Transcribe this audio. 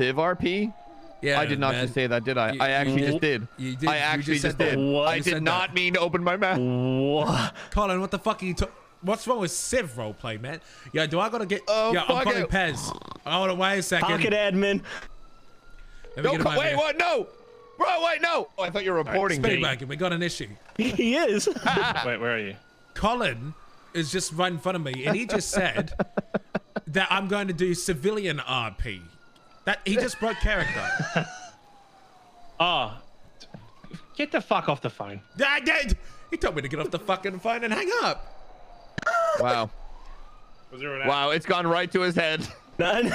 Civ RP? Yeah, I did not man. just say that, did I? You- I actually you- just did. you did- I you actually just just, said that. did. What? I did not that. mean to open my mouth. What? Colin, what the fuck are you talking? What's wrong with Civ roleplay, man? Yeah, do I gotta get? Oh, yeah, I'm fuck calling it. Pez. Hold on, wait a second. Pocket admin. Let me get him co- over wait, here. what? No, bro, wait, no. Oh, I thought you were reporting Spin me. wagon, we got an issue. He is. Wait, where are you? Colin is just right in front of me, and he just said that I'm going to do civilian RP. That he just broke character. Oh, get the fuck off the phone. I did. He told me to get off the fucking phone and hang up. Wow, Was there an wow, it's gone right to his head. None.